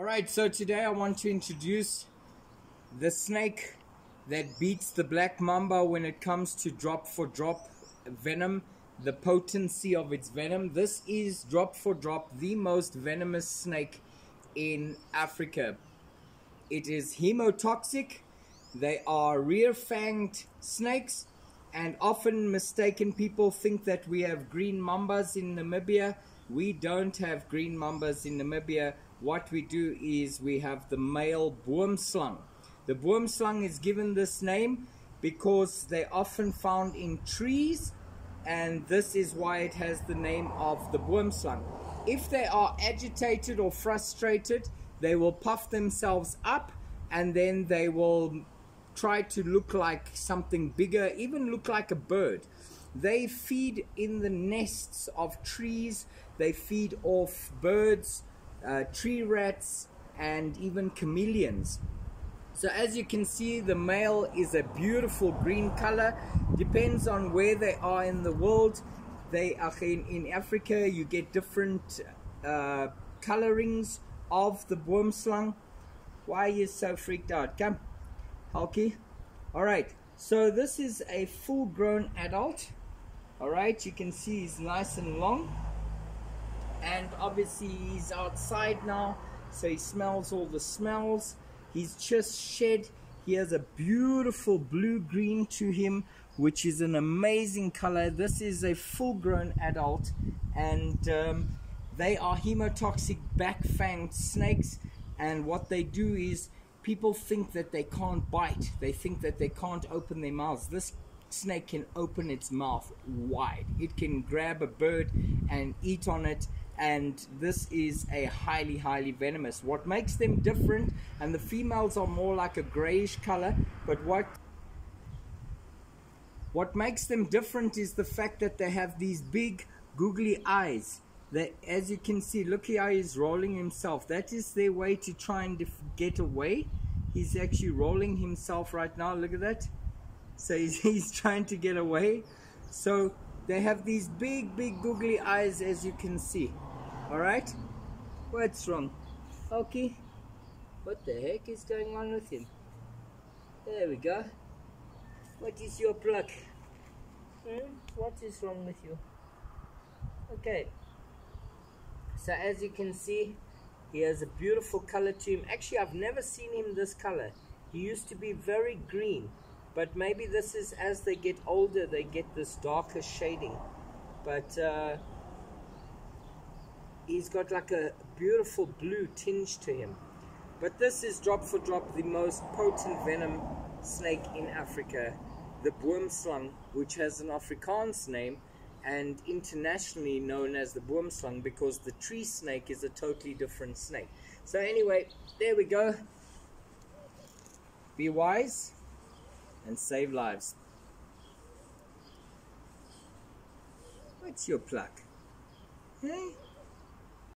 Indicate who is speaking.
Speaker 1: Alright, so today I want to introduce the snake that beats the black mamba when it comes to drop for drop venom, the potency of its venom. This is drop for drop the most venomous snake in Africa. It is hemotoxic. They are rear fanged snakes and often mistaken people think that we have green mambas in Namibia. We don't have green mambas in Namibia what we do is we have the male boomslang. The boomslang is given this name because they're often found in trees and this is why it has the name of the boomslang. If they are agitated or frustrated, they will puff themselves up and then they will try to look like something bigger, even look like a bird. They feed in the nests of trees, they feed off birds, uh, tree rats, and even chameleons. So as you can see, the male is a beautiful green color. Depends on where they are in the world. They are in, in Africa, you get different uh, colorings of the boomslang. Why are you so freaked out? Come, Hulky. All right, so this is a full-grown adult. All right, you can see he's nice and long and obviously he's outside now so he smells all the smells. He's just shed. He has a beautiful blue green to him which is an amazing color. This is a full-grown adult and um, they are hemotoxic back-fanged snakes. And what they do is people think that they can't bite. They think that they can't open their mouths. This snake can open its mouth wide. It can grab a bird and eat on it and this is a highly highly venomous. What makes them different and the females are more like a grayish color but what what makes them different is the fact that they have these big googly eyes. That as you can see look how he's rolling himself. That is their way to try and get away. He's actually rolling himself right now. Look at that. So he's, he's trying to get away. So they have these big big googly eyes as you can see Alright? What's wrong? Okay. What the heck is going on with him? There we go. What is your pluck? Hmm? What is wrong with you? Okay. So as you can see, he has a beautiful color to him. Actually, I've never seen him this color. He used to be very green. But maybe this is as they get older, they get this darker shading. But uh, he's got like a beautiful blue tinge to him. But this is drop for drop the most potent venom snake in Africa, the boomslang, which has an Afrikaans name and internationally known as the boomslang because the tree snake is a totally different snake. So anyway, there we go. Be wise and save lives. What's your pluck? Hey?